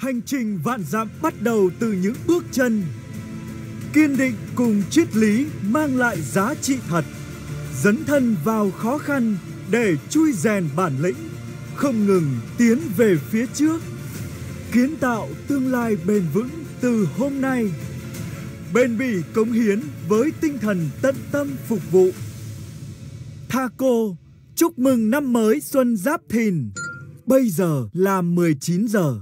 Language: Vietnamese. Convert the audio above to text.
Hành trình vạn dặm bắt đầu từ những bước chân. Kiên định cùng triết lý mang lại giá trị thật. Dấn thân vào khó khăn để chui rèn bản lĩnh. Không ngừng tiến về phía trước. Kiến tạo tương lai bền vững từ hôm nay. Bền bỉ cống hiến với tinh thần tận tâm phục vụ. Thaco chúc mừng năm mới Xuân Giáp Thìn. Bây giờ là 19 giờ.